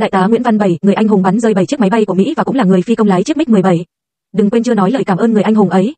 Đại tá Nguyễn Văn Bảy, người anh hùng bắn rơi 7 chiếc máy bay của Mỹ và cũng là người phi công lái chiếc MiG-17. Đừng quên chưa nói lời cảm ơn người anh hùng ấy.